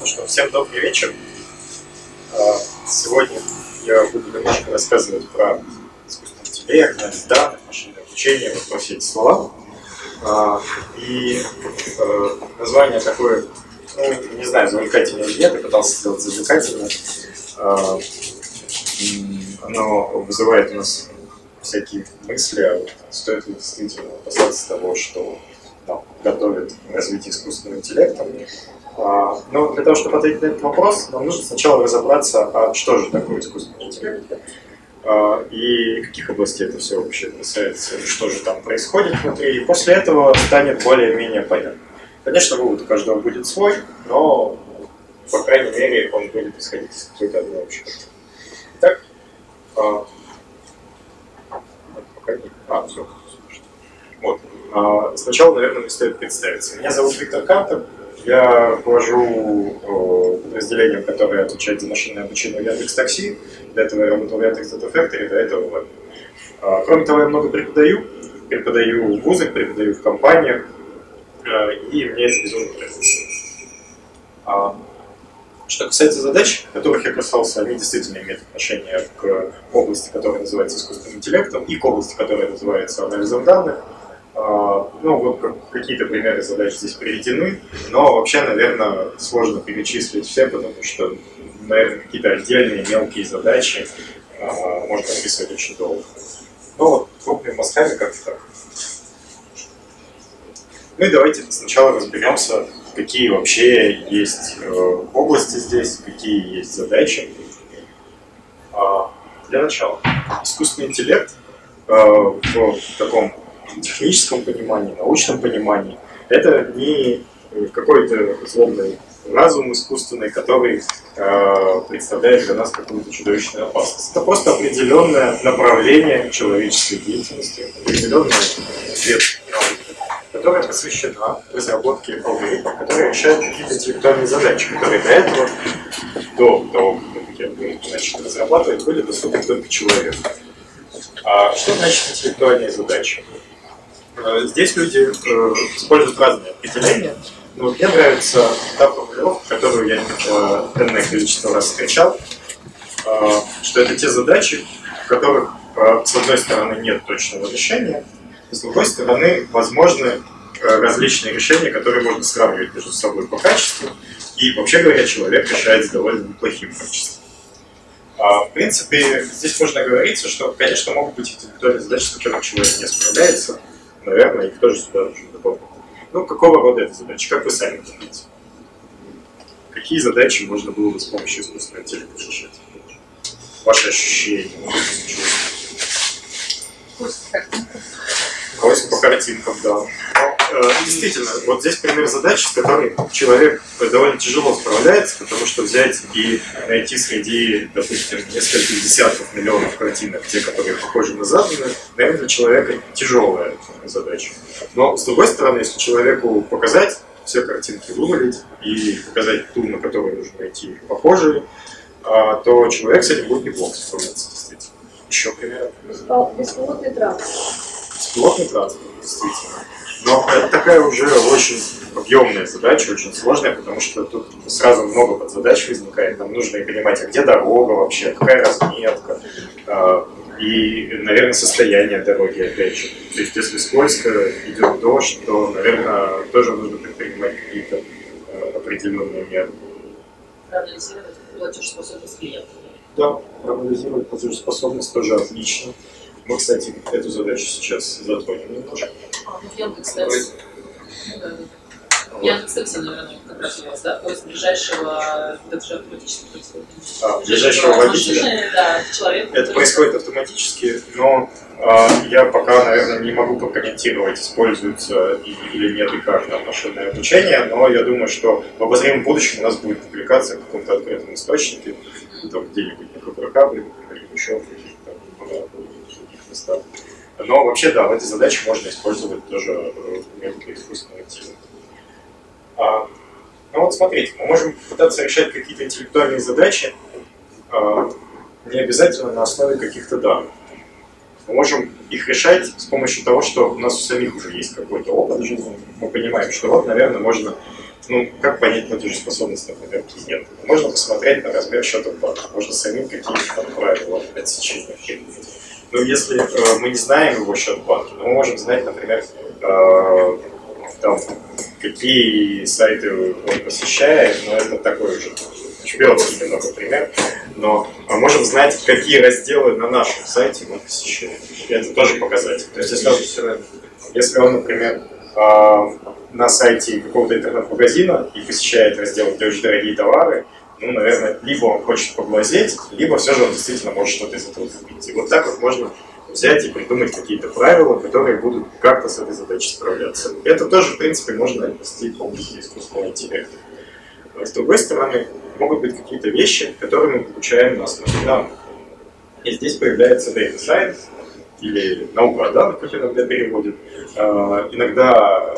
Ну что, всем добрый вечер. А, сегодня я буду немножко рассказывать про искусственный интеллект, анализ данных, машинное обучение, вот про все эти слова. А, и э, название такое, ну, не знаю, завлекательное или нет, я пытался сделать завлекательное. А, оно вызывает у нас всякие мысли, а стоит ли действительно опасаться того, что там, готовят развитие искусственного интеллекта. А, но для того, чтобы ответить на этот вопрос, нам нужно сначала разобраться, а что же такое искусственный интеллект, а, и каких областей это все вообще касается, что же там происходит внутри, и после этого станет более-менее понятно. Конечно, вывод у каждого будет свой, но, по крайней мере, он будет исходить из какой-то одной общей Итак, а, не... А, все. Вот. А, сначала, наверное, мне стоит представиться. Меня зовут Виктор Кантер, я руковожу подразделением, которое отвечает за машинное обучение в Яндекс Такси. До этого я работал в Яндекс Data Factory, до этого в а, Кроме того, я много преподаю. Преподаю в вузах, преподаю в компаниях. А, и мне это безумно нравится. Что касается задач, которых я касался, они действительно имеют отношение к области, которая называется искусственным интеллектом, и к области, которая называется анализом данных. А, ну, вот какие-то примеры задач здесь приведены, но вообще, наверное, сложно перечислить все, потому что, наверное, какие-то отдельные мелкие задачи а, можно описывать очень долго. Но вот крупными мазками как-то так. Ну и давайте сначала разберемся, какие вообще есть э, области здесь, какие есть задачи. А, для начала, искусственный интеллект э, в таком техническом понимании, научном понимании, это не какой-то условный разум искусственный, который э, представляет для нас какую-то чудовищную опасность. Это просто определенное направление человеческой деятельности, определенная ветвь которая посвящена разработке алгоритмов, которые решают какие-то интеллектуальные задачи, которые до этого, до того, как я начал разрабатывать, были доступны только человеку. А что значит интеллектуальные задачи? Э, здесь люди э, используют разные определения. Но вот мне нравится та формулировка, которую я э, энное количество раз встречал, что это те задачи, в которых, с одной стороны, нет точного решения, с другой стороны, возможны различные решения, которые можно сравнивать между собой по качеству, и, вообще говоря, человек решает с довольно неплохим качеством. А, в принципе, здесь можно говорить, что, конечно, могут быть интеллектуальные задачи, с которыми человек не справляется, наверное, их тоже сюда нужно дополнить. Ну, какого рода это задачи? Как вы сами думаете? Какие задачи можно было бы с помощью искусственного интеллекта решать? Ваши ощущения? Поиск по картинкам, да. Но, э, действительно, вот здесь пример задачи, с которой человек довольно тяжело справляется, потому что взять и найти среди, допустим, нескольких десятков миллионов картинок, те, которые похожи на заданные, наверное, для человека тяжелая задача. Но, с другой стороны, если человеку показать все картинки вывалить и показать ту, на которую нужно найти похожие, а, то человек с этим будет неплохо справляться, действительно. Еще пример. Беспилотный транспорт. Беспилотный транспорт, действительно. Но это такая уже очень объемная задача, очень сложная, потому что тут сразу много подзадач возникает. Нам нужно и понимать, а где дорога вообще, какая разметка, а, и, наверное, состояние дороги, опять же. То есть, если скользко, идет дождь, то, наверное, тоже нужно предпринимать какие-то а, определенные меры. Проанализировать платежеспособность клиента. Да, проанализировать платежеспособность тоже отлично. Мы, кстати, эту задачу сейчас затронем немножко. А, ну, Яндекс, да. Яндекс Такси, наверное, как раз у вас, да? Поиск ближайшего, это же автоматически происходит. А, ближайшего водителя. Машины, да, человек. Это происходит автоматически, но а, я пока, наверное, не могу прокомментировать, используется или нет и как там машинное обучение, но я думаю, что в обозримом будущем у нас будет публикация в каком-то открытом источнике, там где-нибудь на Хабракабре, например, еще в каких-то местах. Но вообще, да, в эти задачи можно использовать тоже э, методы искусственного интеллекта. А, ну вот смотрите, мы можем пытаться решать какие-то интеллектуальные задачи, а, не обязательно на основе каких-то данных. Мы можем их решать с помощью того, что у нас у самих уже есть какой-то опыт. Мы понимаем, что вот, наверное, можно ну, как понять платежеспособность, например, клиента? Можно посмотреть на размер счета банка, можно самим какие-то правила отсечения Но если э, мы не знаем его счет банка, мы можем знать, например, э, там, какие сайты он посещает, но это такой уже шпионский немного пример, но мы можем знать, какие разделы на нашем сайте он посещает. И это тоже показатель. То есть, если он, если он например, а, на сайте какого-то интернет-магазина и посещает раздел «Где очень дорогие товары», ну, наверное, либо он хочет поглазеть, либо все же он действительно может что-то из этого купить. И вот так вот можно взять и придумать какие-то правила, которые будут как-то с этой задачей справляться. Это тоже, в принципе, можно отнести к области искусственного интеллекта. С другой стороны, могут быть какие-то вещи, которые мы получаем на основе данных. И здесь появляется data science, или наука о данных, как иногда переводят. А, иногда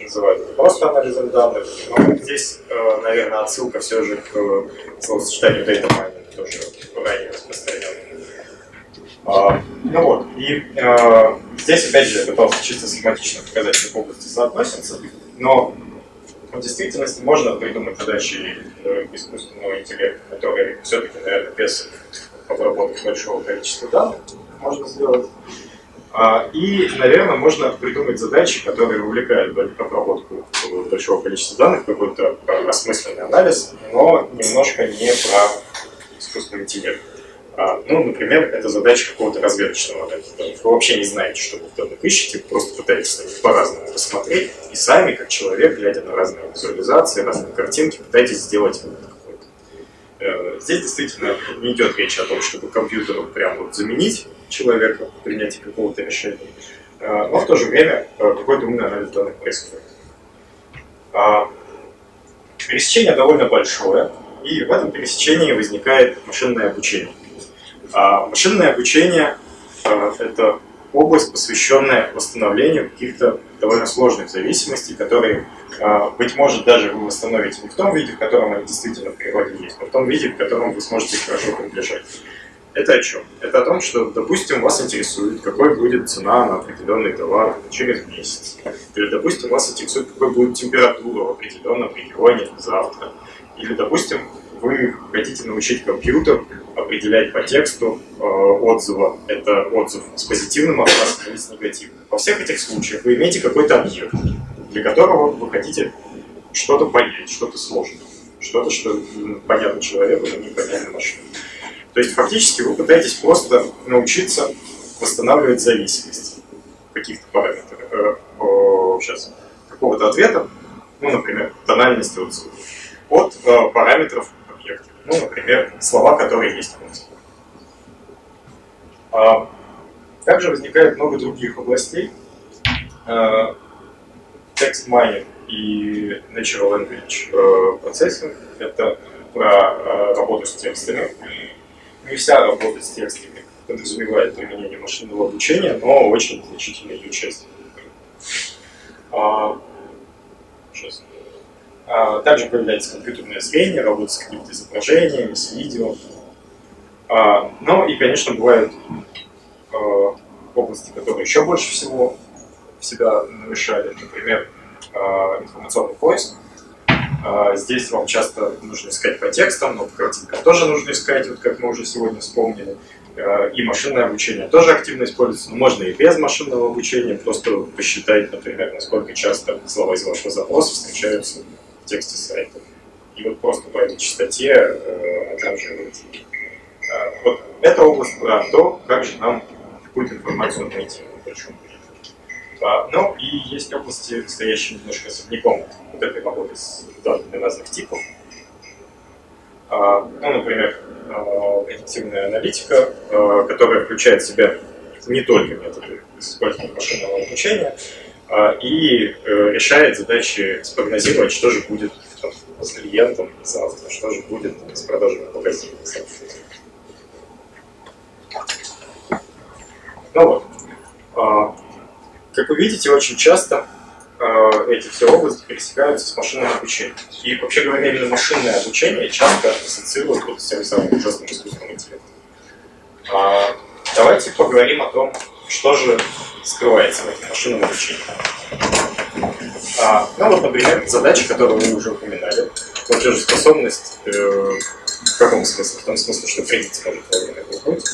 называют это просто анализом данных, но здесь, э, наверное, отсылка все же к словосочетанию data mining, тоже ранее распространенному. А, ну вот, и а, здесь, опять же, я пытался чисто схематично показать, как области соотносятся, но в действительности можно придумать задачи э, искусственного интеллекта, которые все-таки, наверное, без обработки большого количества данных можно сделать. А, и, наверное, можно придумать задачи, которые увлекают обработку большого количества данных, какой-то осмысленный анализ, но немножко не про искусственный интеллект. А, ну, например, это задача какого-то разведочного анализа. Вы вообще не знаете, что вы в данных ищете, просто пытаетесь по-разному посмотреть, и сами, как человек, глядя на разные визуализации, разные картинки, пытаетесь сделать какой-то. Э, здесь действительно не идет речь о том, чтобы компьютеру прям вот заменить человека в принятии какого-то решения, э, но в то же время э, какой-то умный анализ данных происходит. А, пересечение довольно большое, и в этом пересечении возникает машинное обучение. А машинное обучение а, – это область, посвященная восстановлению каких-то довольно сложных зависимостей, которые, а, быть может, даже вы восстановите не в том виде, в котором они действительно в природе есть, но в том виде, в котором вы сможете их хорошо приближать. Это о чем? Это о том, что, допустим, вас интересует, какой будет цена на определенный товар через месяц. Или, допустим, вас интересует, какой будет температура в определенном регионе завтра. Или, допустим, вы хотите научить компьютер определять по тексту э, отзыва, это отзыв с позитивным окрасом или с негативным. Во всех этих случаях вы имеете какой-то объект, для которого вы хотите что-то понять, что-то сложное, что-то, что понятно человеку, но непонятно машине. То есть фактически вы пытаетесь просто научиться восстанавливать зависимость каких-то параметров. Э, о, сейчас, какого-то ответа, ну, например, тональность отзыва, от э, параметров ну, например, слова, которые есть в музыке. А, также возникает много других областей. А, текст майнинг и natural language э, процессинг — это про э, работу с текстами. Не вся работа с текстами подразумевает применение машинного обучения, но очень значительная ее часть. А, сейчас. А, также появляется компьютерное зрение, работа с какими-то изображениями, с видео. А, ну и, конечно, бывают а, области, которые еще больше всего себя намешали. Например, информационный поиск. Здесь вам часто нужно искать по текстам, но по картинкам тоже нужно искать, вот как мы уже сегодня вспомнили. И машинное обучение тоже активно используется. Но можно и без машинного обучения просто посчитать, например, насколько часто слова из вашего запроса встречаются тексте сайта. И вот просто по этой частоте э, отраживать. Э, вот эта область про то, как же нам какую-то информацию найти большом а, Ну и есть области, стоящие немножко особняком вот этой работы с данными разных типов. А, ну, например, э, предиктивная аналитика, э, которая включает в себя не только методы использования машинного обучения, а, и э, решает задачи спрогнозировать, что же будет с клиентом завтра, что же будет с продажами в магазине завтра. Ну вот. А, как вы видите, очень часто а, эти все области пересекаются с машинным обучением. И вообще говоря, именно машинное обучение часто ассоциируют вот с тем самым ужасным искусственным интеллектом. Давайте поговорим о том, что же скрывается в этом машинном обучении. А, ну вот, например, задача, которую мы уже упоминали. Платежеспособность э, в каком смысле? В том смысле, что кредит сможет вовремя вернуть.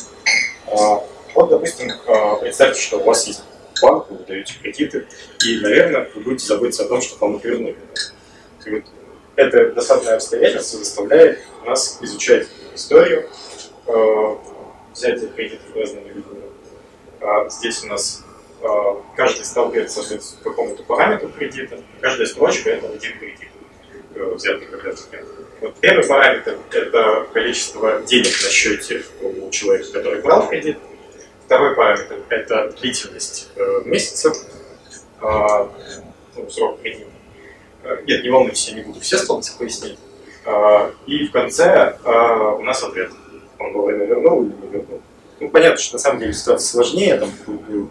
А, вот, допустим, а, представьте, что у вас есть банк, вы даете кредиты, и, наверное, вы будете заботиться о том, что вам их вернули. Вот это досадное обстоятельство заставляет нас изучать историю э, взятия кредитов разными людьми. А здесь у нас каждый сталкивается соответствует какому-то параметру кредита, каждая строчка это один кредит, э, взятый когда-то вот первый параметр – это количество денег на счете у человека, который брал кредит. Второй параметр – это длительность э, месяцев, э, ну, срок кредита. Э, нет, не волнуйтесь, я не буду все столбцы пояснить. Э, и в конце э, у нас ответ. Он вовремя вернул или не вернул. Ну, понятно, что на самом деле ситуация сложнее, там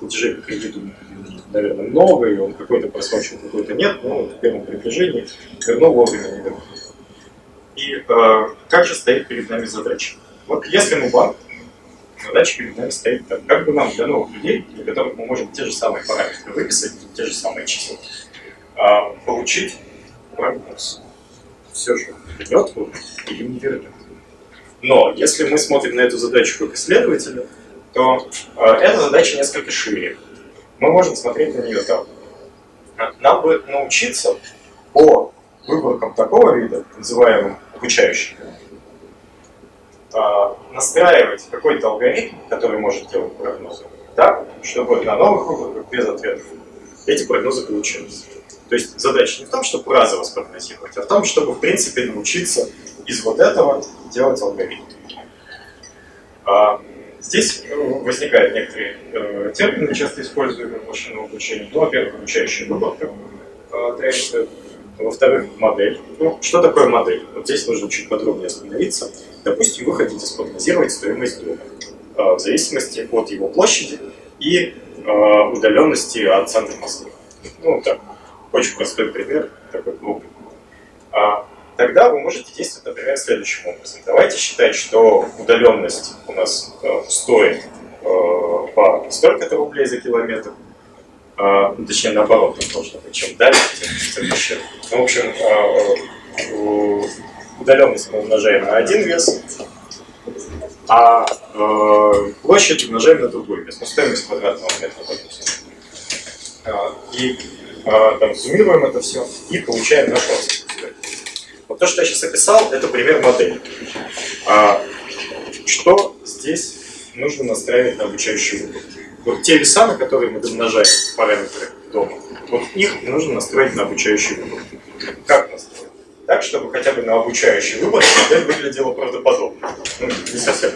платежей по кредиту, наверное, много, и он какой-то просрочен, какой-то нет, но в первом приближении вернул вовремя, не вернул. И э, как же стоит перед нами задача? Вот если мы банк, задача перед нами стоит так. Как бы нам для новых людей, для которых мы можем те же самые параметры выписать, те же самые числа, э, получить прогноз? Все же, вернет или не вернет? Но если мы смотрим на эту задачу как исследователи, то э, эта задача несколько шире. Мы можем смотреть на нее так. Нам бы научиться по выборкам такого вида, называемым обучающим, а, настраивать какой-то алгоритм, который может делать прогнозы, так, чтобы на новых выборках без ответов эти прогнозы получились. То есть задача не в том, чтобы разово спрогнозировать, а в том, чтобы, в принципе, научиться из вот этого делать алгоритм. Здесь э, возникают некоторые э, термины, часто используемые в машинном обучении. Ну, во-первых, обучающая выборка, э, требует во-вторых, модель. Ну, что такое модель? Вот здесь нужно чуть подробнее остановиться. Допустим, вы хотите спрогнозировать стоимость дома а, в зависимости от его площади и удаленности от центра Москвы. Ну, так, очень простой пример, такой глупый. А, тогда вы можете действовать, например, следующим образом. Давайте считать, что удаленность у нас стоит по столько-то рублей за километр, а, ну, точнее наоборот, должно быть, чем дальше, тем, тем. Ну, в общем, а, удаленность мы умножаем на один вес, а э, площадь умножаем на другой вес, ну, стоимость квадратного метра, допустим. А, и там, суммируем это все и получаем нашу оценку. Вот то, что я сейчас описал, это пример модели. А, что здесь нужно настраивать на обучающий выбор? вот те веса, на которые мы домножаем параметры дома, вот их нужно настроить на обучающий выбор. Как настроить? Так, чтобы хотя бы на обучающий выбор модель выглядела правдоподобно. Ну, не совсем.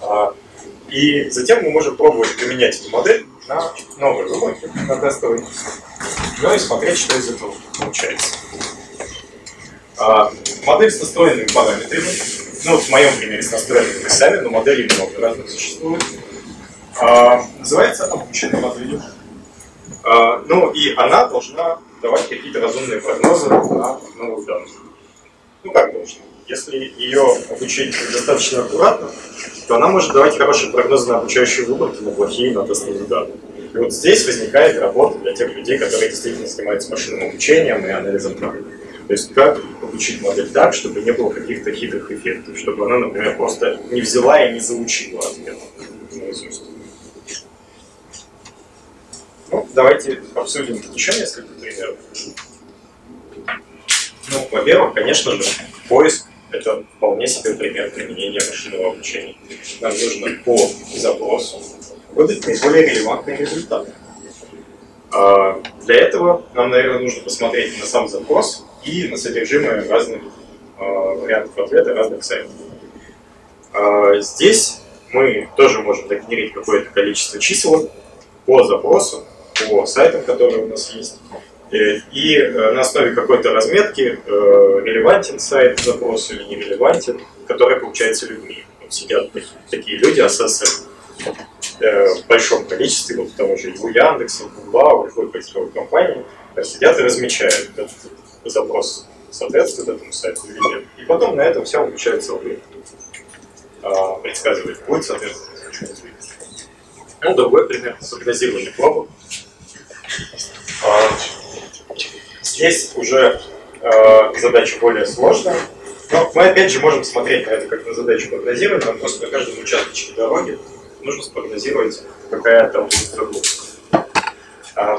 А, и затем мы можем пробовать применять эту модель на новые выборки, на тестовые, ну и смотреть, что из этого получается. А, модель с настроенными параметрами, ну в моем примере с настроенными весами, но моделей много разных существует. А, называется обученной моделью. А, ну и она должна давать какие-то разумные прогнозы на новых данных. Ну как должна? Если ее обучить достаточно аккуратно, то она может давать хорошие прогнозы на обучающие выборки, на плохие, на тестовые данные. И вот здесь возникает работа для тех людей, которые действительно занимаются машинным обучением и анализом данных. То есть как обучить модель так, чтобы не было каких-то хитрых эффектов, чтобы она, например, просто не взяла и не заучила ответ. Ну, давайте обсудим еще несколько примеров. Ну, во-первых, конечно же, поиск – это вполне себе пример применения машинного обучения. Нам нужно по запросу выдать наиболее релевантные результаты. А для этого нам, наверное, нужно посмотреть на сам запрос и на содержимое разных а, вариантов ответа разных сайтов. А здесь мы тоже можем догенерить какое-то количество чисел по запросу, по сайтам, которые у нас есть. Э, и э, на основе какой-то разметки, э, релевантен сайт запросу или нерелевантен, который получается людьми. Вот сидят такие люди, асессоры, в большом количестве, вот же у Яндекса, Гугла, у любой поисковой компании, сидят и размечают запрос, соответствует этому сайту или нет. И потом на этом все обучается алгоритм. А, предсказывает будет соответствовать Ну, другой пример, прогнозирование пробок. Uh, Здесь уже э, задача более сложная. Но мы опять же можем смотреть на это как на задачу прогнозирования, нам просто на каждом участке дороги нужно спрогнозировать, какая там загрузка. А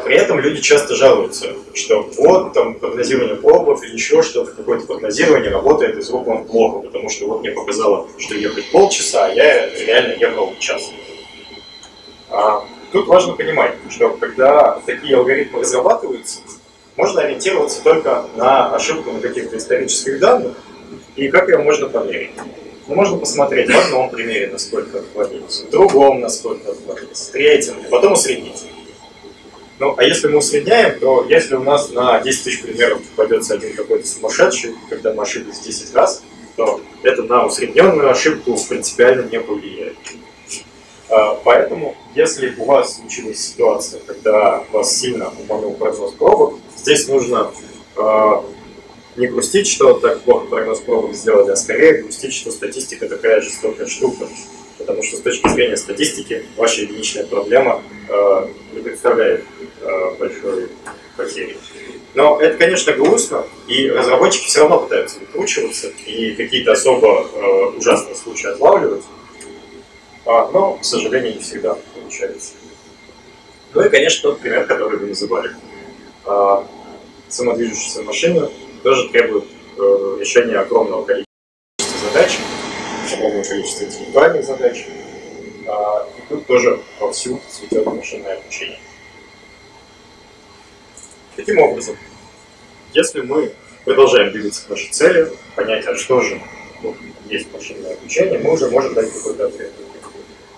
при этом люди часто жалуются, что вот там прогнозирование пробов или еще что-то, какое-то прогнозирование работает из рук вон плохо, потому что вот мне показало, что ехать полчаса, а я реально ехал час. А, тут важно понимать, что когда такие алгоритмы разрабатываются, можно ориентироваться только на ошибку на каких-то исторических данных, и как ее можно померить. Ну, можно посмотреть в одном примере, насколько отклонилось, в другом, насколько отклонилось, в третьем, потом усреднить. Ну, а если мы усредняем, то если у нас на 10 тысяч примеров попадется один какой-то сумасшедший, когда мы ошиблись 10 раз, то это на усредненную ошибку принципиально не повлияет. А, поэтому, если у вас случилась ситуация, когда вас сильно уманул прогноз пробок, здесь нужно а, не грустить, что так плохо прогноз пробок сделали, а скорее грустить, что статистика такая жестокая штука. Потому что с точки зрения статистики ваша единичная проблема э, не представляет э, большой потери. Но это, конечно, грустно, и разработчики все равно пытаются выкручиваться и какие-то особо э, ужасные случаи отлавливать. А, но, к сожалению, не всегда получается. Ну и, конечно, тот пример, который вы называли. А, самодвижущаяся машина тоже требует э, решения огромного количества задач, огромное количество интеллектуальных задач. А, и тут тоже вовсю цветет машинное обучение. Таким образом, если мы продолжаем двигаться к нашей цели, понять, а что же есть машинное обучение, мы уже можем дать какой-то ответ.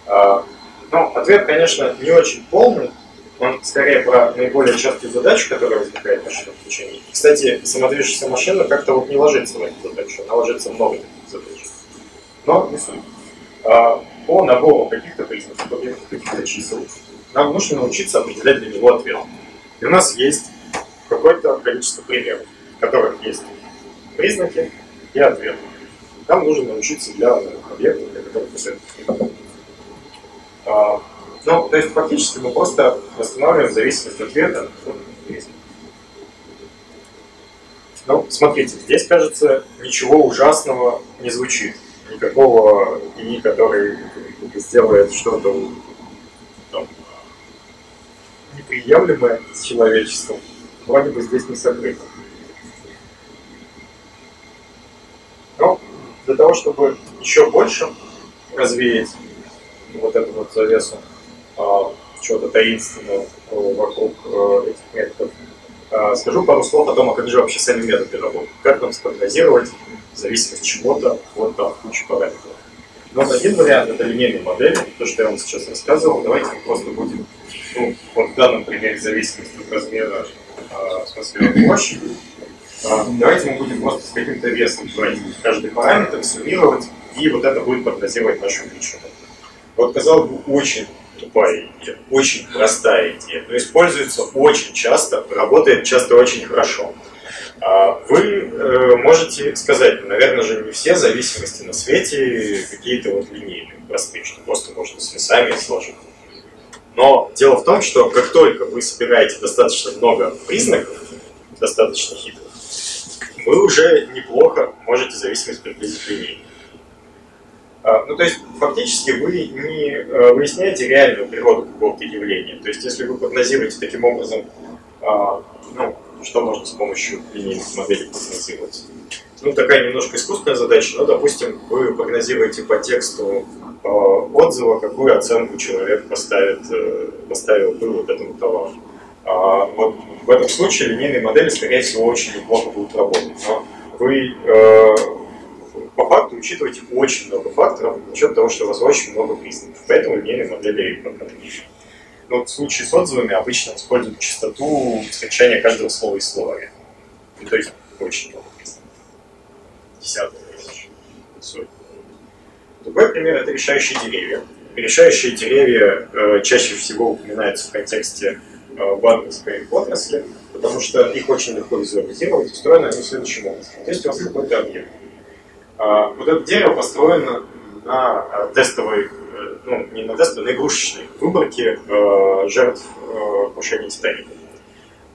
А, но ответ, конечно, не очень полный, он скорее про наиболее частые задачи, которые возникают в машинном обучении. Кстати, самодвижущаяся машина как-то вот не ложится в эту задачу, она ложится в много таких задач. Но не суть. А, по набору каких-то признаков, каких-то чисел, нам нужно научиться определять для него ответ. И у нас есть какое-то количество примеров, в которых есть признаки и ответы. Нам нужно научиться для объектов, для которых это а, ну, то есть фактически мы просто восстанавливаем зависимость ответа от признака. Ну, смотрите, здесь, кажется, ничего ужасного не звучит. Никакого ИИ, который сделает что-то там, неприемлемое с человечеством, вроде бы здесь не сокрыто. Но для того, чтобы еще больше развеять вот эту вот завесу а, чего-то таинственного вокруг э, этих методов, скажу пару слов о том, а как же вообще сами методы работают. Как нам спрогнозировать зависимость чего-то от там, кучи параметров. Но один вариант это линейные модели, то, что я вам сейчас рассказывал. Давайте просто будем, ну, вот в данном примере зависимость от размера, э, смысле от площади, давайте мы будем просто с каким-то весом брать каждый параметр, суммировать, и вот это будет прогнозировать нашу величину. Вот, казалось бы, очень тупая идея, очень простая идея, но используется очень часто, работает часто очень хорошо. А вы э, можете сказать, наверное же не все зависимости на свете какие-то вот линейные, простые, что просто можно с весами сложить. Но дело в том, что как только вы собираете достаточно много признаков, достаточно хитрых, вы уже неплохо можете зависимость приблизить линейно. А, ну, то есть, фактически вы не э, выясняете реальную природу какого-то явления. То есть, если вы прогнозируете таким образом, а, ну, что можно с помощью линейных моделей прогнозировать. Ну, такая немножко искусственная задача, но, допустим, вы прогнозируете по тексту э, отзыва, какую оценку человек поставит, э, поставил бы вот этому товару. А, вот в этом случае линейные модели, скорее всего, очень неплохо будут работать. Но вы э, по факту учитываете очень много факторов, за счет того, что у вас очень много признаков. Поэтому линейные модели подходят. Но в случае с отзывами обычно используют частоту встречания каждого слова из словаря. Ну, то есть очень много признаков. Десятки тысяч, сотни. Другой пример – это решающие деревья. Решающие деревья э, чаще всего упоминаются в контексте э, банковской отрасли, потому что их очень легко визуализировать. Устроено они следующим образом. То есть у вас какой-то объект. А, вот это дерево построено на э, тестовой ну, не на тесты, на игрушечной выборке э, жертв э, крушения Титаника.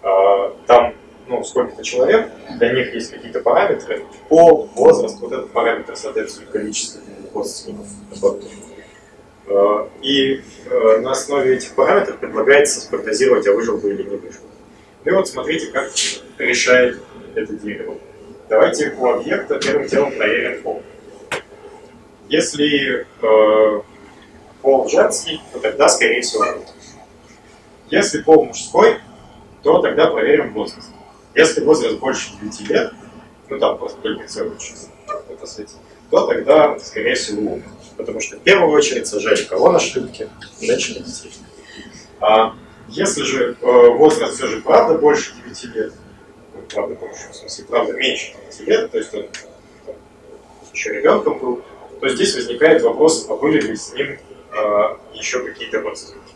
Э, там ну, сколько-то человек, для них есть какие-то параметры, пол, возраст, вот этот параметр соответствует количеству родственников. Э, и э, на основе этих параметров предлагается спрогнозировать, а выжил бы или не выжил. Ну и вот смотрите, как решает это дерево. Давайте у объекта первым делом проверим пол. Если э, пол женский, то тогда, скорее всего, Если пол мужской, то тогда проверим возраст. Если возраст больше 9 лет, ну там просто только целый число, это светит, то тогда, скорее всего, умер. Потому что в первую очередь сажали кого на шлюпке? Женщин и детей. А если же э, возраст все же правда больше 9 лет, правда в смысле, правда меньше 9 лет, то есть он еще ребенком был, то здесь возникает вопрос, а были ли с ним э, еще какие-то родственники.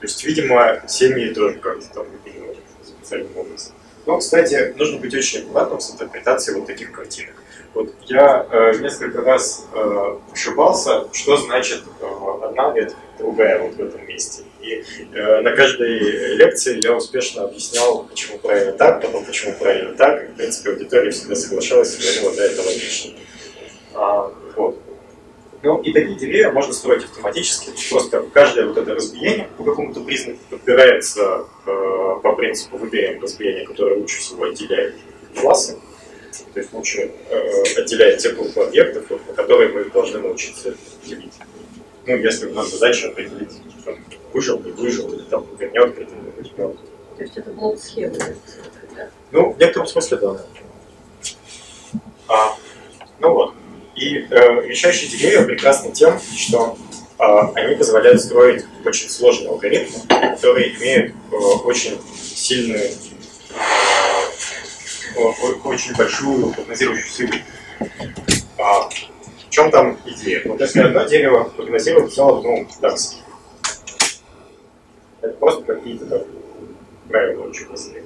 То есть, видимо, семьи тоже как-то там выпиливали специальным образом. Но, кстати, нужно быть очень аккуратным с интерпретацией вот таких картинок. Вот я э, несколько раз э, ошибался, что значит э, одна ветвь, другая вот в этом месте. И э, на каждой лекции я успешно объяснял, почему правильно так, потом почему правильно так. И, в принципе, аудитория всегда соглашалась и говорила, да, это логично. А, вот. Ну, и такие деревья можно строить автоматически. Просто каждое вот это разбиение по какому-то признаку подбирается э, по принципу выбираем разбиение, которое лучше всего отделяет классы. То есть лучше э, отделяет те группы объектов, которые мы должны научиться делить. Ну, если у нас задача определить, выжил, не выжил, или там вернет какой-нибудь То есть это блок схемы? Ну, в некотором смысле, да. А, ну вот. И э, решающие деревья прекрасны тем, что э, они позволяют строить очень сложные алгоритмы, которые имеют э, очень сильную, э, очень большую прогнозирующую силу. А, в чем там идея? Вот если одно дерево прогнозирует в целом, ну, так это просто какие-то там правила очень простые,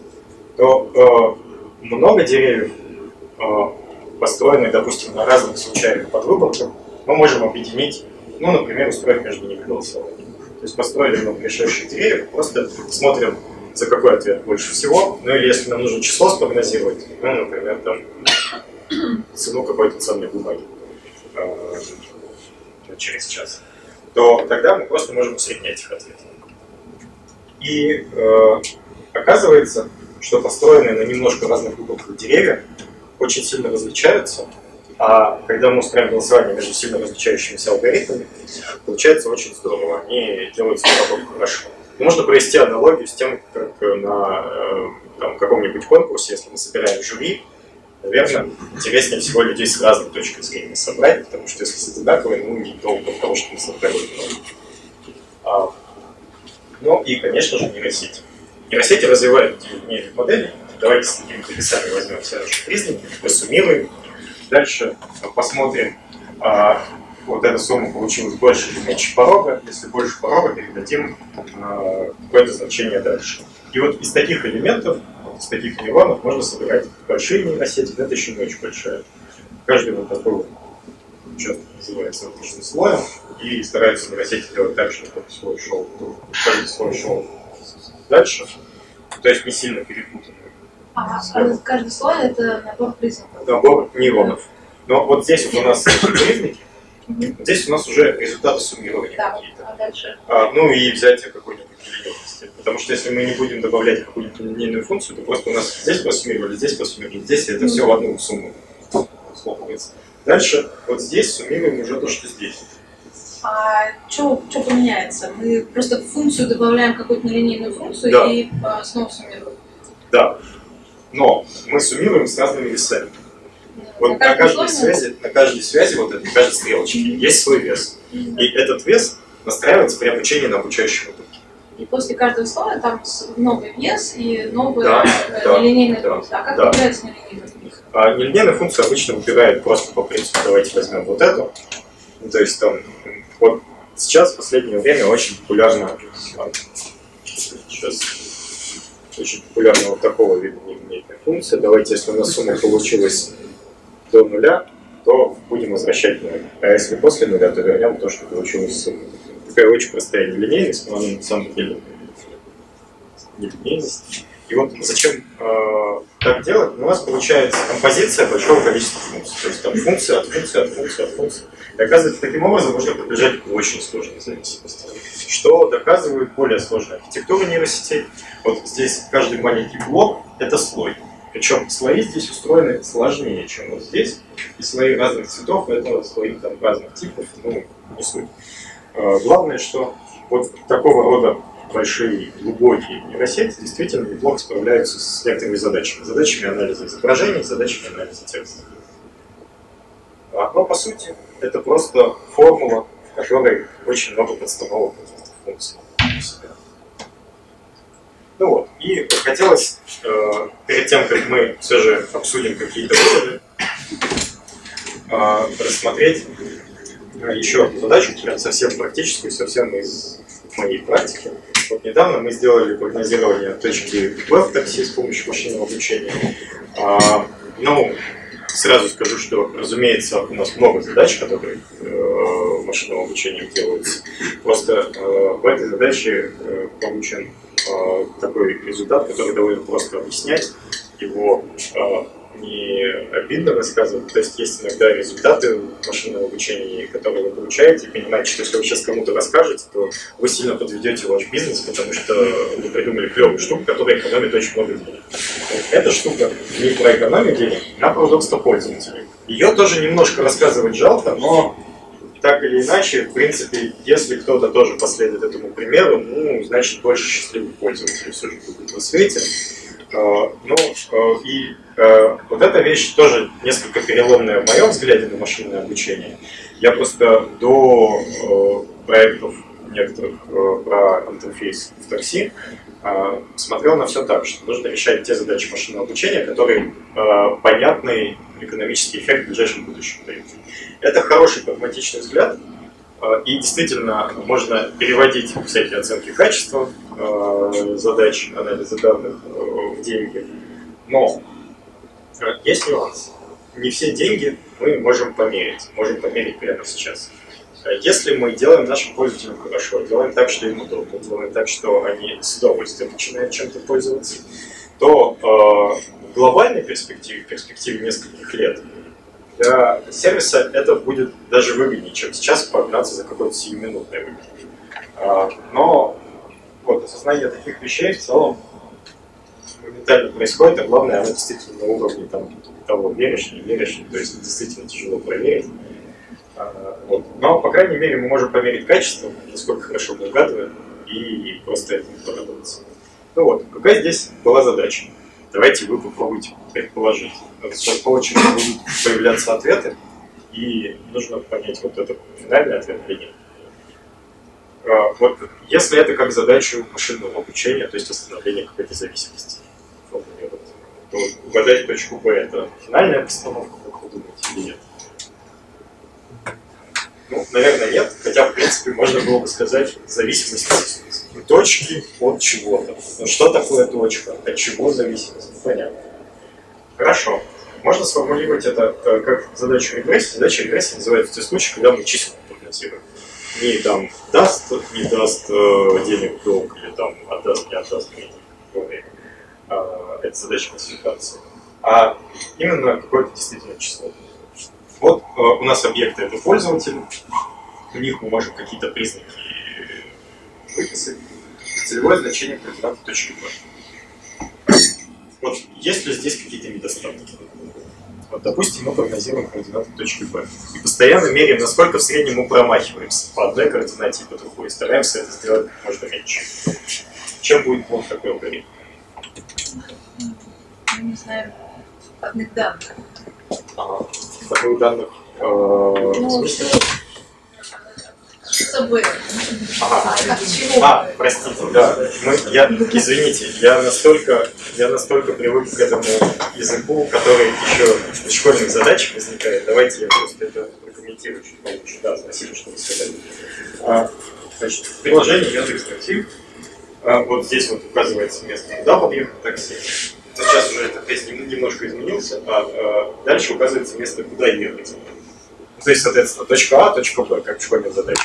то э, много деревьев э, построенные, допустим, на разных случайных подвыборках, мы можем объединить, ну, например, устроив между ними голосование. То есть построили много решающих деревьев, просто смотрим, за какой ответ больше всего, ну или если нам нужно число спрогнозировать, ну, например, там, цену какой-то ценной бумаги э, через час, то тогда мы просто можем усреднять их ответы. И э, оказывается, что построенные на немножко разных группах деревья очень сильно различаются, а когда мы устраиваем голосование между сильно различающимися алгоритмами, получается очень здорово, они делают свою работу хорошо. И можно провести аналогию с тем, как на э, там, каком-нибудь конкурсе, если мы собираем жюри, наверное, интереснее всего людей с разной точки зрения собрать, потому что если с одинаковой, ну, не долго того, что мы собрали а, Ну и, конечно же, нейросети. Нейросети развивают модели, Давайте с какими-то весами возьмем все наши признаки, посуммируем. Дальше посмотрим, а, вот эта сумма получилась больше или меньше порога. Если больше порога, передадим а, какое-то значение дальше. И вот из таких элементов, из таких нейронов можно собирать большие нейросети, но это еще не очень большая. Каждый вот такой вот часто называется обычным слоем, и стараются нейросети делать так, чтобы свой шел, каждый слой шел дальше. То есть не сильно перепутанно. А, а каждый слой это набор признаков? Набор нейронов. Но вот здесь вот у нас признаки, здесь у нас уже результаты суммирования да, какие-то. А дальше? А, ну и взятие какой-нибудь линейности. Потому что если мы не будем добавлять какую-нибудь линейную функцию, то просто у нас здесь просуммировали, здесь просуммировали, здесь это все в одну сумму схлопывается. Дальше вот здесь суммируем уже то, что здесь. А что поменяется? Мы просто функцию добавляем какую-то нелинейную функцию да. и а, снова суммируем. Да но мы суммируем с разными весами. Вот на, на каждой связи, на каждой связи, вот этой, каждой стрелочке есть свой вес. И этот вес настраивается при обучении на обучающем итоге. И после каждого слоя там новый вес и новая да, э, да, нелинейная да, функция. А как да. выбирается нелинейная? А нелинейная функция обычно выбирает просто по принципу, давайте возьмем вот эту. Ну, то есть там, вот сейчас в последнее время очень популярно, сейчас очень популярна вот такого вида нелинейная функция. Давайте, если у нас сумма получилась до нуля, то будем возвращать ноль. А если после нуля, то вернем то, что получилось сумма. Такая очень простая нелинейность, но она на самом деле нелинейность. И вот зачем э, так делать, у нас получается композиция большого количества функций. То есть там функция от функции от функции от функции. И оказывается, таким образом можно приближать к очень сложной зависимости. Что доказывает более сложная архитектура нейросетей. Вот здесь каждый маленький блок – это слой. Причем слои здесь устроены сложнее, чем вот здесь. И слои разных цветов – это слои там, разных типов, ну, не суть. А, главное, что вот такого рода большие, глубокие нейросети действительно неплохо справляются с некоторыми задачами. Задачами анализа изображений, задачами анализа текста. Но по сути это просто формула, в которой очень много подстановок функций. Ну вот, и хотелось, э, перед тем, как мы все же обсудим какие-то выводы, э, рассмотреть еще одну задачу, прям совсем практическую, совсем из моей практики. Вот недавно мы сделали прогнозирование точки Б в такси с помощью машинного обучения. А, ну, сразу скажу, что, разумеется, у нас много задач, которые э, машинного обучения делаются. Просто э, в этой задаче э, получен э, такой результат, который довольно просто объяснять. Его э, не обидно рассказывать. То есть есть иногда результаты машинного обучения, которые вы получаете, и понимаете, что если вы сейчас кому-то расскажете, то вы сильно подведете ваш бизнес, потому что вы придумали клевую штуку, которая экономит очень много денег. Эта штука не про экономию денег, а про удобство пользователей. Ее тоже немножко рассказывать жалко, но так или иначе, в принципе, если кто-то тоже последует этому примеру, ну, значит, больше счастливых пользователей все же будет на свете. А, ну, а, и а, вот эта вещь тоже несколько переломная в моем взгляде на машинное обучение. Я просто до проектов некоторых про интерфейс в такси смотрел на все так, что нужно решать те задачи машинного обучения, которые понятный экономический эффект в ближайшем будущем дают. Это хороший прагматичный взгляд, и действительно можно переводить всякие оценки качества э, задач анализа данных э, в деньги. Но э, есть нюанс. Не все деньги мы можем померить. Можем померить прямо сейчас. Если мы делаем нашим пользователям хорошо, делаем так, что им удобно, делаем так, что они с удовольствием начинают чем-то пользоваться, то э, в глобальной перспективе, в перспективе нескольких лет, для сервиса это будет даже выгоднее, чем сейчас погнаться за какой-то сиюминутной выгодой. А, но вот, осознание таких вещей в целом моментально происходит, а главное, оно действительно на уровне там, того, веришь, не веришь, то есть действительно тяжело проверить. А, вот. Но, по крайней мере, мы можем померить качество, насколько хорошо мы угадываем, и просто этим порадоваться. Ну вот, какая здесь была задача? Давайте вы попробуйте предположить. По очереди будут появляться ответы, и нужно понять, вот это финальный ответ или нет. А, вот если это как задачу машинного обучения, то есть восстановление какой-то зависимости, то угадать точку Б это финальная постановка, как вы думаете, или нет? Ну, наверное, нет, хотя, в принципе, можно было бы сказать зависимость точки от чего-то. Ну, что такое точка? От чего зависимость? Понятно. Хорошо. Можно сформулировать это э, как задачу регрессии. Задача регрессии называется те случаи, когда мы числа прогнозируем. Не там даст, не даст э, денег долг, или там отдаст, не отдаст время. Э, это задача классификации. А именно какое-то действительно число. Вот э, у нас объекты это пользователи, у них мы можем какие-то признаки. Целевое значение координаты точки P. Вот есть ли здесь какие-то недостатки? Вот, допустим, мы прогнозируем координаты точки P. И постоянно меряем, насколько в среднем мы промахиваемся по одной координате и по другой. Стараемся это сделать как можно меньше. Чем будет плохо такой алгоритм? Мы не знаем одних данных. Ага. Данных э, ну, Ага. А, простите, да. Мы, я, извините, я настолько, я настолько привык к этому языку, который еще в школьных задачах возникает. Давайте я просто это прокомментирую чуть получше. Да, спасибо, что вы сказали. А, значит, в приложении Яндекс Такси а, вот здесь вот указывается место, куда подъехать такси. Сейчас уже это интерфейс немножко изменился, а, а дальше указывается место, куда ехать. То есть, соответственно, точка А, точка Б, как в школьной задаче.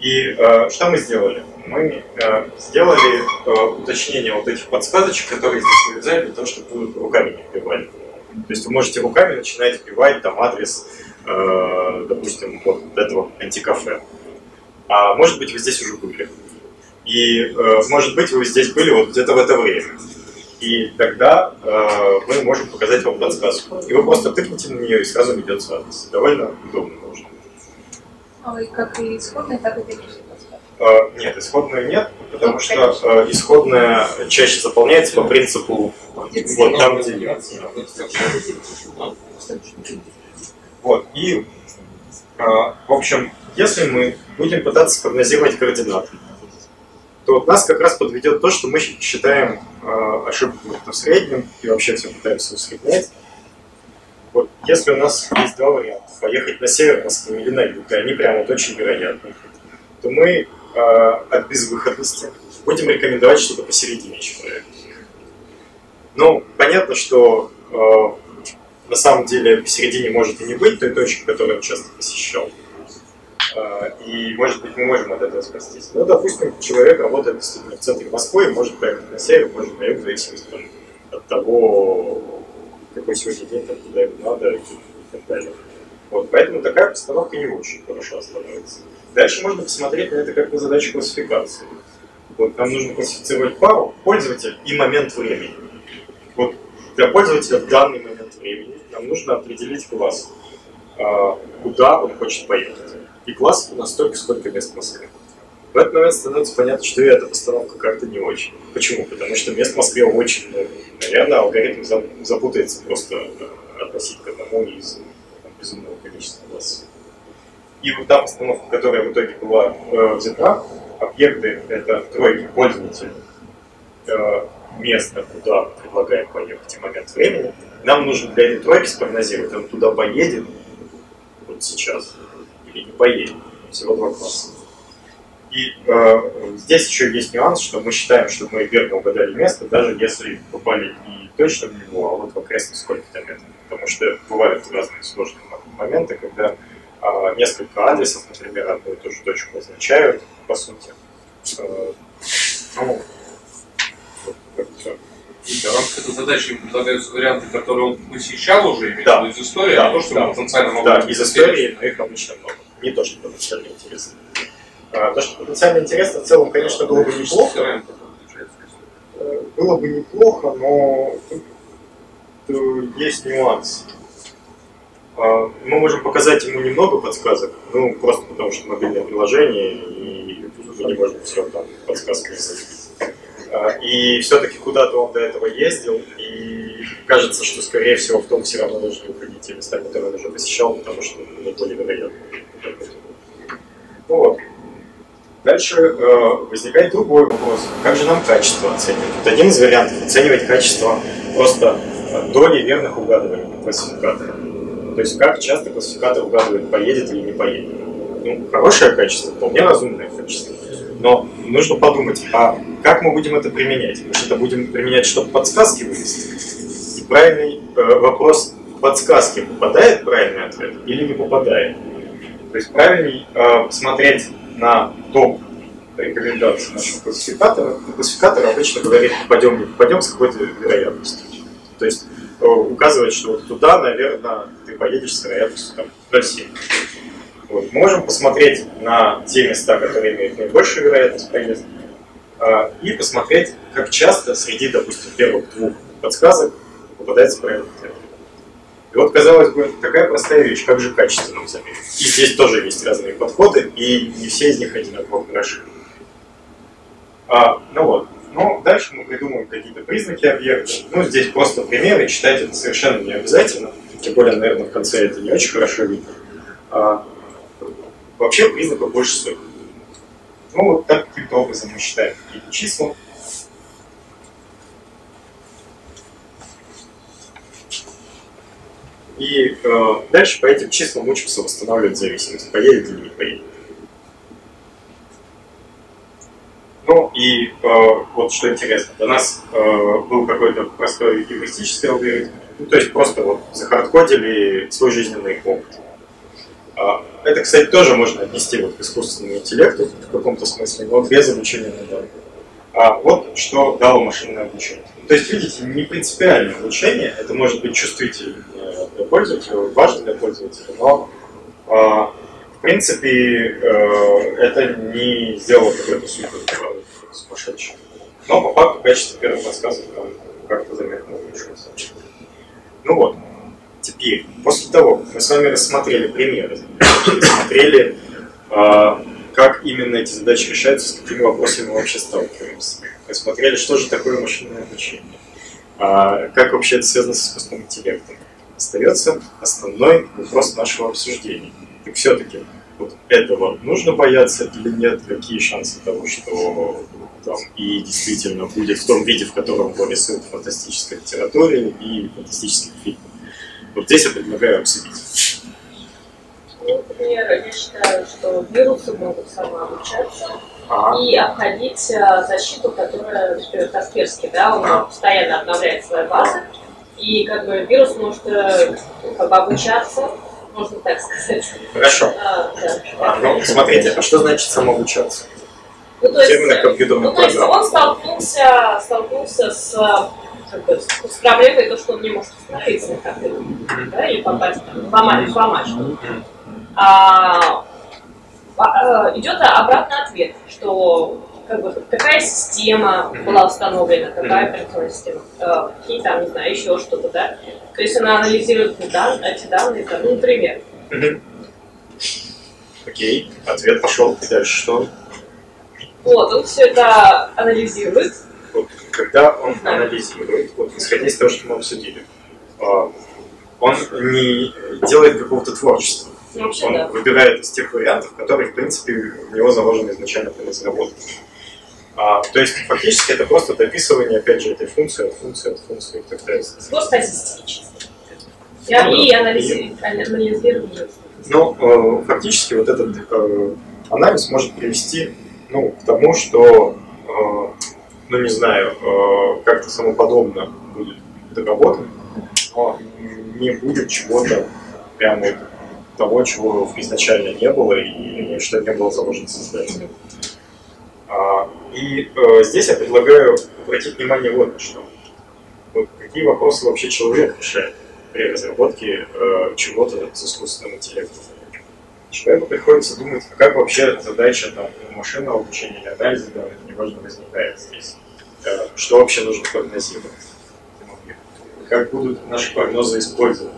И э, что мы сделали? Мы э, сделали э, уточнение вот этих подсказочек, которые здесь вырезали, для того, чтобы вы руками не вбивали. То есть вы можете руками начинать вбивать там адрес, э, допустим, вот этого антикафе. А может быть, вы здесь уже были. И э, может быть, вы здесь были вот где-то в это время. И тогда э, мы можем показать вам подсказку. И вы просто тыкните на нее и сразу ведется адрес. Довольно удобно А вы как и исходные, так и технические Э, нет, исходную нет, потому что э, исходная чаще заполняется по принципу вот там, где нет. Вот, и, э, в общем, если мы будем пытаться прогнозировать координаты, то вот нас как раз подведет то, что мы считаем ошибку в среднем и вообще все пытаемся усреднять. Вот, если у нас есть два варианта, поехать на север Москвы или на юг, и они прямо вот очень вероятны, то мы э, от безвыходности, будем рекомендовать что-то посередине человека. Ну, понятно, что э, на самом деле посередине может и не быть той точки, которую он часто посещал. Э, и, может быть, мы можем от этого спастись. Ну, допустим, человек работает в центре Москвы может поехать на север, может на юг, в зависимости от того, какой день, там, куда ему надо и так далее. Вот, поэтому такая постановка не очень хорошо становится. Дальше можно посмотреть на это как на задачу классификации. Вот нам нужно классифицировать пару, пользователь и момент времени. Вот для пользователя в данный момент времени нам нужно определить класс, а, куда он хочет поехать. И класс у нас столько, сколько мест в Москве. В этот момент становится понятно, что и эта постановка как-то не очень. Почему? Потому что мест в Москве очень много. Наверное, алгоритм запутается просто э, относительно к одному из безумного количества классов. И вот та постановка, которая в итоге была э, взята, объекты — это тройки пользователей, э, место, куда предлагаем поехать в момент времени. Нам нужно для этой тройки спрогнозировать, он туда поедет вот сейчас или не поедет. Всего два класса. И э, здесь еще есть нюанс, что мы считаем, что мы верно угадали место, даже если попали не точно в него, а вот в окрестность сколько-то метров. Потому что бывают разные сложные моменты, когда а, несколько адресов, например, одну и ту же точку означают, по сути. Э, ну, вот, в рамках этой задачи предлагаются варианты, которые он посещал уже, имеется да. из истории, да, а то, что да. потенциально могут Да, из истории, но их обычно много. Не то, что потенциально интересно. А, то, что потенциально интересно, в целом, конечно, было бы неплохо. Э, было бы неплохо, но тут есть нюанс. А, мы можем показать ему немного подсказок, ну, просто потому что мобильное приложение, и мы не можем все там подсказками забить. А, и все-таки куда-то он до этого ездил, и кажется, что, скорее всего, в том все равно должны уходить те места, которые он уже посещал, потому что это более вероятно. Вот. Дальше э, возникает другой вопрос. Как же нам качество оценивать? Вот один из вариантов оценивать качество просто доли верных угадываний классификатора. То есть как часто классификатор угадывает, поедет или не поедет. Ну, хорошее качество, вполне разумное качество. Но нужно подумать, а как мы будем это применять? Мы что-то будем применять, чтобы подсказки вывести? И правильный э, вопрос подсказки, попадает правильный ответ или не попадает? То есть правильней э, смотреть на топ рекомендаций нашего классификатора. Классификатор обычно говорит, попадем, не попадем с какой-то вероятностью. То есть Э, указывает, что вот туда, наверное, ты поедешь с вероятностью там, 0,7. Вот. Можем посмотреть на те места, которые имеют наибольшую вероятность поездки, и посмотреть, как часто среди, допустим, первых двух подсказок попадается правильный ответ. И вот, казалось бы, такая простая вещь, как же качество нам замерить. И здесь тоже есть разные подходы, и не все из них одинаково хороши. А, ну вот, но дальше мы придумаем какие-то признаки объекта. Ну, здесь просто примеры, читать это совершенно не обязательно. Тем более, наверное, в конце это не очень хорошо видно. А, вообще признаков больше сотни. Ну, вот так каким-то образом мы считаем какие-то числа. И э, дальше по этим числам учимся восстанавливать зависимость, поедет или не поедет. Ну и э, вот что интересно, у нас э, был какой-то простой эвристический алгоритм, ну, то есть просто вот захардкодили свой жизненный опыт. А, это, кстати, тоже можно отнести вот к искусственному интеллекту в каком-то смысле, но без обучения на данных. А вот что дало машинное обучение. То есть, видите, не принципиальное обучение, это может быть чувствительно для пользователя, важно для пользователя, но а, в принципе э, это не сделало какой-то супер сумасшедший. Но по факту качество первых рассказов там как-то заметно улучшилось. Ну вот, теперь, после того, как мы с вами рассмотрели примеры, рассмотрели, а, как именно эти задачи решаются, с какими вопросами мы вообще сталкиваемся, рассмотрели, что же такое машинное обучение, а, как вообще это связано с искусственным интеллектом. Остается основной вопрос нашего обсуждения. Так все-таки вот этого нужно бояться или нет? Какие шансы того, что там, и действительно будет в том виде, в котором его рисуют в фантастической литературе и фантастических фильмах. Вот здесь я предлагаю обсудить. Например, я считаю, что вирусы могут самообучаться ага. и обходить а, защиту, которая, например, Касперский, да, он ага. постоянно обновляет свои базы, и как бы вирус может э, как бы обучаться, можно так сказать. Хорошо. А, да. а, ну, смотрите, а что значит самообучаться? Ну, то есть, ну, то есть он столкнулся, столкнулся с, как бы, с проблемой, то, что он не может остановиться как да, или попасть, там, сломать, сломать что-то. А, а, идет обратный ответ, что как бы, какая система была установлена, какая операционная система, э, какие там, не знаю, еще что-то, да. То есть она анализирует дан, эти данные, там, ну, например. Окей, ответ пошел. Дальше что? Вот, он все это анализирует. Вот, когда он да. анализирует, вот, исходя из того, что мы обсудили, а, он не делает какого-то творчества. Вообще, он да. выбирает из тех вариантов, которые, в принципе, у него заложены изначально при разработке. А, то есть, фактически, это просто дописывание, опять же, этой функции от функции от функции и так далее. Просто статистически. Я ну, и анализирую. Ну, э, фактически, вот этот э, анализ может привести ну, к тому, что, э, ну не знаю, э, как-то самоподобно будет доработан, но не будет чего-то прямо того, чего изначально не было и что не было заложено создателем. А, и э, здесь я предлагаю обратить внимание вот на что. Вот какие вопросы вообще человек решает при разработке э, чего-то с искусственным интеллектом человеку приходится думать, а как вообще задача там, машинного обучения или анализа данных, неважно, возникает здесь. Э, что вообще нужно прогнозировать? Как будут наши прогнозы использованы?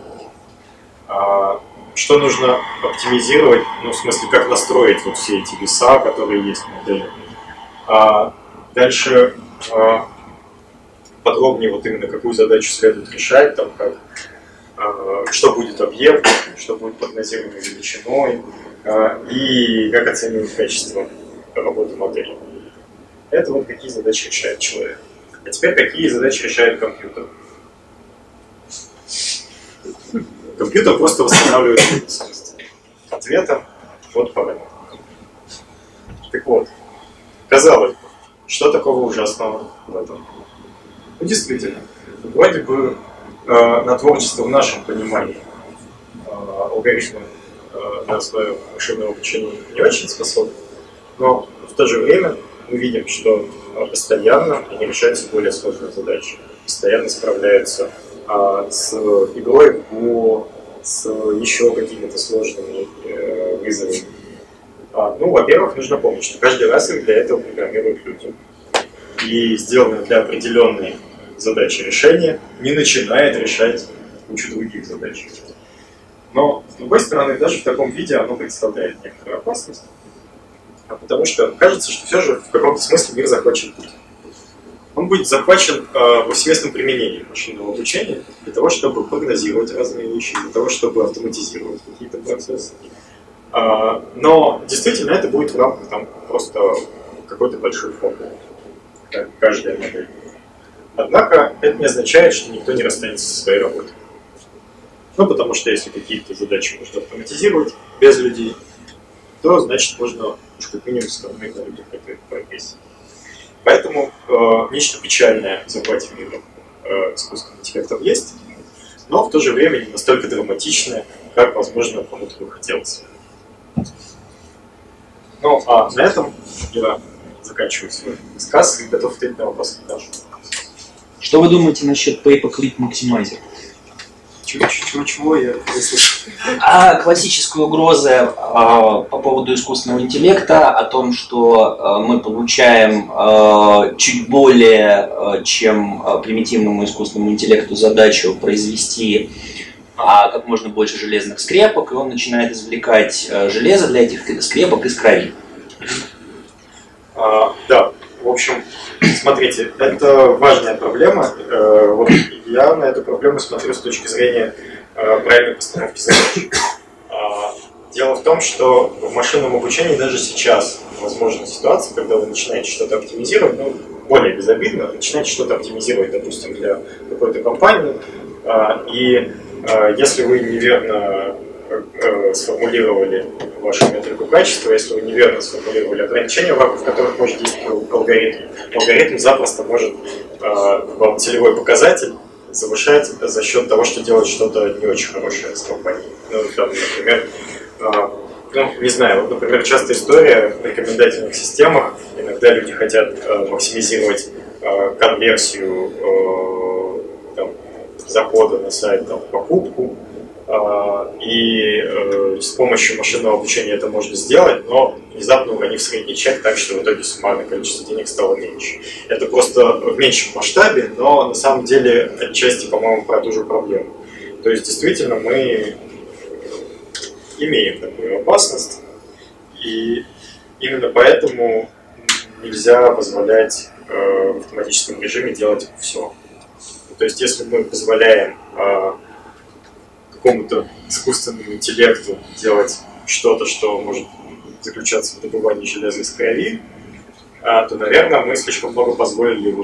А, что нужно оптимизировать, ну, в смысле, как настроить вот все эти веса, которые есть в модели. А, дальше а, подробнее вот именно какую задачу следует решать, там, как Э, что будет объектом, что будет прогнозируемой величиной э, и как оценивать качество работы модели. Это вот какие задачи решает человек. А теперь какие задачи решает компьютер. Компьютер просто восстанавливает целостность. Ответом вот параметр. Так вот, казалось бы, что такого ужасного в этом? Ну, действительно, вроде бы Э, на творчество в нашем понимании э, алгоритмы э, на основе машинного обучения не очень способны, но в то же время мы видим, что постоянно они решают все более сложные задачи, постоянно справляются а, с игрой в с еще какими-то сложными э, вызовами. А, ну, во-первых, нужно помнить, что каждый раз их для этого программируют люди. И сделаны для определенной задачи решения, не начинает решать кучу других задач. Но, с другой стороны, даже в таком виде оно представляет некоторую опасность, а потому что кажется, что все же в каком-то смысле мир захвачен Путин. Он будет захвачен э, повсеместным применением машинного обучения для того, чтобы прогнозировать разные вещи, для того, чтобы автоматизировать какие-то процессы. Э, но действительно это будет в рамках там, просто какой-то большой формулы, как каждая модель. Однако это не означает, что никто не расстанется со своей работой. Ну, потому что если какие-то задачи можно автоматизировать без людей, то значит можно уж как минимум сэкономить на людях какой-то прогрессии. Поэтому э, нечто печальное в захвате мира э, искусственным интеллектом есть, но в то же время не настолько драматичное, как, возможно, кому-то бы хотелось. Ну, а на этом я заканчиваю свой рассказ и готов ответить на вопросы Даша. Что вы думаете насчет Paperclip Maximizer? Чего-чего я слышу? А, классическая угроза а, по поводу искусственного интеллекта, о том, что а, мы получаем а, чуть более, а, чем а, примитивному искусственному интеллекту задачу произвести а, как можно больше железных скрепок, и он начинает извлекать а, железо для этих скрепок из крови. Общем, смотрите, это важная проблема. Э, вот я на эту проблему смотрю с точки зрения э, правильной постановки задач. А, дело в том, что в машинном обучении даже сейчас возможна ситуация, когда вы начинаете что-то оптимизировать, ну, более безобидно, начинаете что-то оптимизировать, допустим, для какой-то компании, а, и если вы неверно э, сформулировали вашу метрику качества, если вы неверно сформулировали ограничения, в рамках которых может действовать алгоритм, алгоритм запросто может э, вам целевой показатель завышать за счет того, что делает что-то не очень хорошее с компанией. Ну, там, например, э, ну, не знаю, вот, например, частая история в рекомендательных системах. Иногда люди хотят э, максимизировать э, конверсию э, там, захода на сайт там, покупку, и э, с помощью машинного обучения это можно сделать, но внезапно уронив средний чек так, что в итоге суммарное количество денег стало меньше. Это просто в меньшем масштабе, но на самом деле отчасти, по-моему, про ту же проблему. То есть действительно мы имеем такую опасность, и именно поэтому нельзя позволять э, в автоматическом режиме делать все. То есть если мы позволяем э, какому-то искусственному интеллекту делать что-то, что может заключаться в добывании железа из крови, а, то, наверное, мы слишком много позволили его.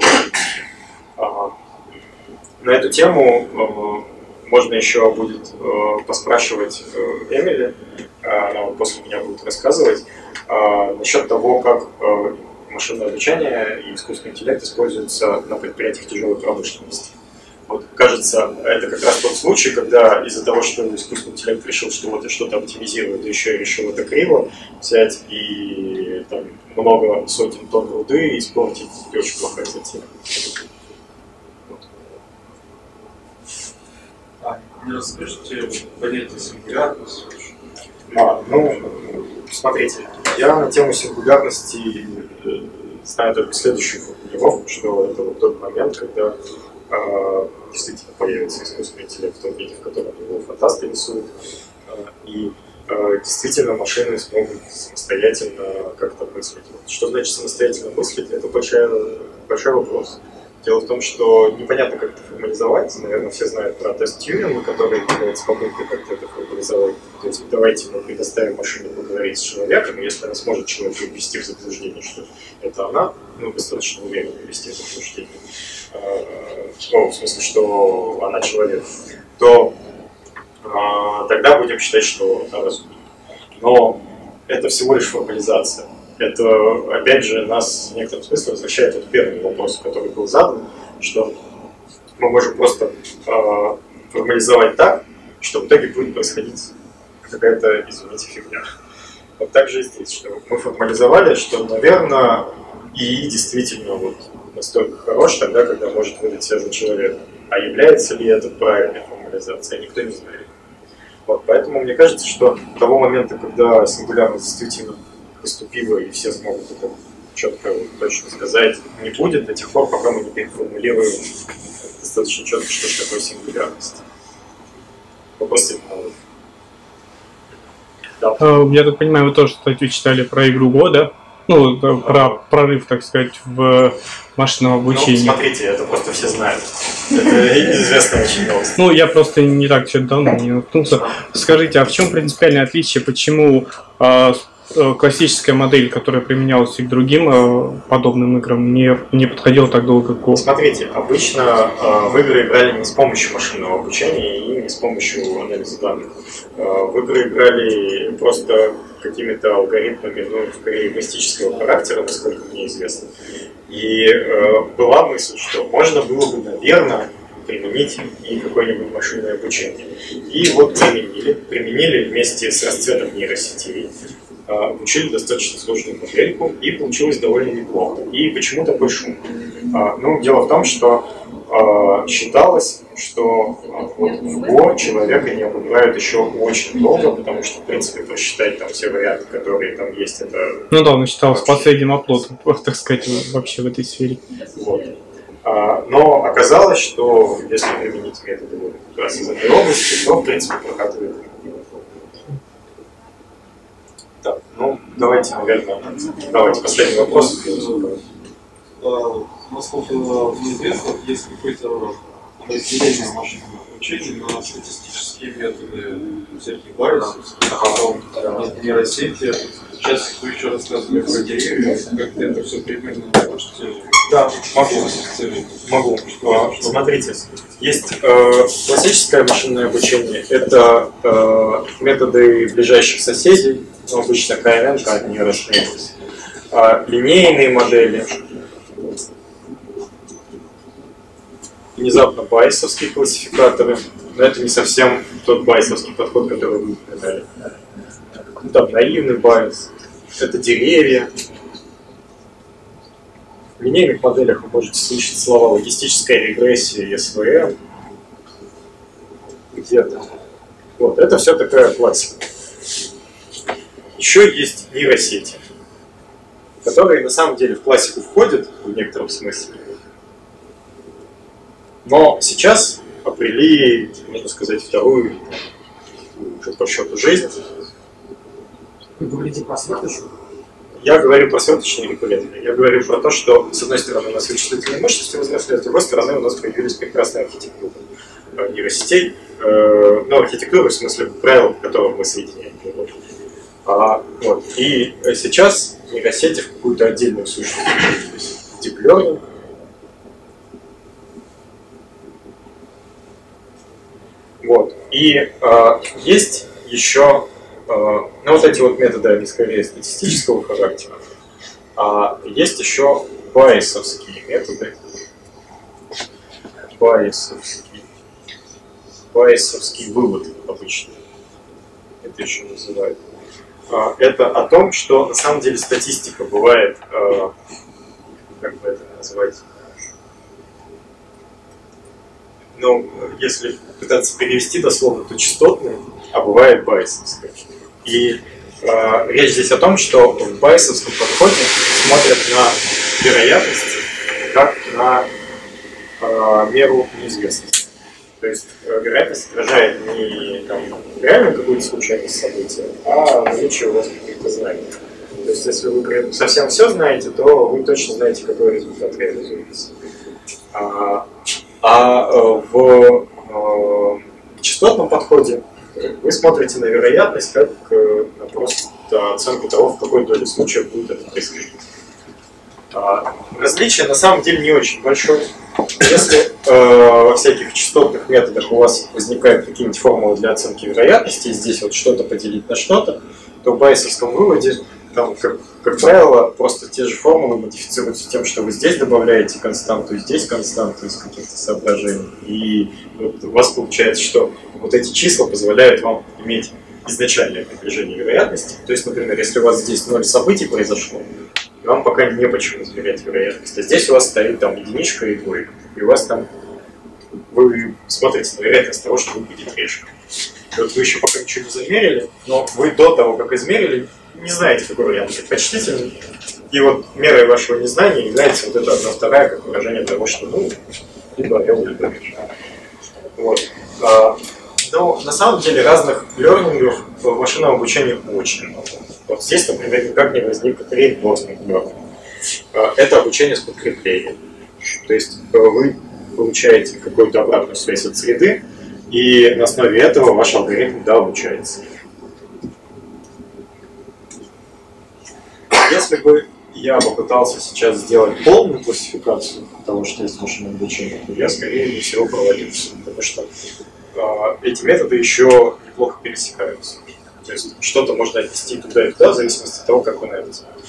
А, на эту тему а, можно еще будет поспрашивать э, Эмили, она после меня будет рассказывать, насчет того, как машинное обучение и искусственный интеллект используются на предприятиях тяжелой промышленности. Вот, кажется, это как раз тот случай, когда из-за того, что искусственный интеллект решил, что вот и что-то оптимизирует, еще и решил это криво взять и там, много сотен тонн руды испортить, очень плохая затея. А, не расскажите понятие сингулярности? А, ну, смотрите, я на тему сингулярности э, знаю только следующую формулировку, что это вот тот момент, когда действительно появится искусственный интеллект в том виде, в котором его фантасты рисуют. А, и а, действительно машины смогут самостоятельно как-то мыслить. Что значит самостоятельно мыслить? Это большой, большой вопрос. Дело в том, что непонятно, как это формализовать. Наверное, все знают про тест Тьюринга, который является попыткой как-то это формализовать. То есть давайте мы предоставим машине поговорить с человеком, и если она сможет человека ввести в заблуждение, что это она, ну, достаточно уверенно ввести в заблуждение, ну, в смысле, что она человек, то э, тогда будем считать, что она разумна. Но это всего лишь формализация. Это, опять же, нас в некотором смысле возвращает от первого вопроса, который был задан, что мы можем просто э, формализовать так, что в итоге будет происходить какая-то, извините, фигня. Вот так же и здесь, что мы формализовали, что, наверное, и действительно вот настолько хорош тогда, когда может выдать себя за человека. А является ли это правильной формализацией, никто не знает. Вот, поэтому мне кажется, что того момента, когда сингулярность действительно поступила и все смогут это четко, точно сказать, не будет до тех пор, пока мы не переформулируем достаточно четко, что такое сингулярность. Вопрос технологий. Да. А, я так понимаю, вы тоже статью читали про игру года. Ну, про прорыв, так сказать, в машинном ну, обучении. Ну, смотрите, это просто все знают. Это известная очень новость. Ну, я просто не так что-то давно не наткнулся. Скажите, а в чем принципиальное отличие, почему а, классическая модель, которая применялась и к другим э, подобным играм, не, не подходила так долго, как Go? Смотрите, обычно э, в игры играли не с помощью машинного обучения и не с помощью анализа данных. В игры играли просто какими-то алгоритмами, ну, скорее мистического характера, насколько мне известно. И была мысль, что можно было бы, наверное, применить и какое-нибудь машинное обучение. И вот применили, применили вместе с расцветом нейросетей обучили достаточно сложную модельку, и получилось довольно неплохо. И почему такой шум? Ну, дело в том, что считалось, что вот в Go человека не обучают еще очень долго, потому что, в принципе, просчитать там все варианты, которые там есть, это... Ну да, он считался последним оплотом, так сказать, вообще в этой сфере. Вот. Но оказалось, что если применить методы как раз из этой области, то, в принципе, прокатывает так, ну, давайте, наверное, давайте последний вопрос. А, насколько мне известно, есть какой-то разделение машинного обучения на статистические методы всяких байерсов, потом нейросети. Сейчас вы еще рассказывали про деревья, как это все примерно можете да, могу. Могу. А, смотрите, есть э, классическое машинное обучение. Это э, методы ближайших соседей, ну, обычно КНН, как нейрошнейрос. А, линейные модели, внезапно байсовские классификаторы, но это не совсем тот байесовский подход, который вы упоминали. Ну, там наивный байес, это деревья. В линейных моделях вы можете слышать слова логистическая регрессия, SVM, где-то. Вот, это все такая классика. Еще есть нейросети, которые на самом деле в классику входят в некотором смысле, но сейчас обрели, можно сказать, вторую по счету жизнь. Вы говорите про светочку? Я говорю про светочные рекуррентные. Я говорю про то, что, с одной стороны, у нас вычислительные мощности возросли, а с другой стороны, у нас появились прекрасные архитектуры э, нейросетей, э, ну, архитектуры, в смысле правил, по которым мы соединяем. А, вот. И сейчас нейросети в какую-то отдельную сущность Deep Learning, Вот. И э, есть еще, ну вот эти вот методы, они скорее статистического характера, а есть еще байесовские методы. Байесовский. Байесовский вывод обычно. Это еще называют. А, это о том, что на самом деле статистика бывает, э, как бы это назвать, ну, если пытаться перевести дословно, то частотные, а бывает байсовская. И э, речь здесь о том, что в байсовском подходе смотрят на вероятность как на э, меру неизвестности. То есть э, вероятность отражает не там, реально какую-то случайность события, а наличие у вас каких-то знаний. То есть если вы совсем все знаете, то вы точно знаете, какой результат реализуется. А, а э, в э, частотном подходе вы смотрите на вероятность как э, на просто оценку того, в какой доле случаев будет это происходить. А, различие на самом деле не очень большое. Если э, во всяких частотных методах у вас возникают какие-нибудь формулы для оценки вероятности, и здесь вот что-то поделить на что-то, то в байесовском выводе там, как, как правило, просто те же формулы модифицируются тем, что вы здесь добавляете константу, здесь константу из каких-то соображений. И вот у вас получается, что вот эти числа позволяют вам иметь изначальное приближение вероятности. То есть, например, если у вас здесь ноль событий произошло, вам пока не почему измерять вероятность. А здесь у вас стоит там единичка и двойка. И у вас там вы смотрите на вероятность того, что выпадет решка. И вот вы еще пока ничего не замерили, но вы до того, как измерили, не знаете, какой вариант предпочтительный. И вот мерой вашего незнания является вот эта одна вторая, как выражение того, что ну, либо орел, либо меч. Вот. А, но на самом деле разных лернингов в машинном обучении очень много. Вот здесь, например, никак не возник reinforcement learning. А, это обучение с подкреплением. То есть э, вы получаете какую-то обратную связь от среды, и на основе этого ваш алгоритм да, обучается. Если бы я попытался сейчас сделать полную классификацию того, что есть обучении, то я, скорее всего, провалился. Потому что э, эти методы еще неплохо пересекаются. То есть что-то можно отнести туда и туда, в зависимости от того, как вы на это смотрите.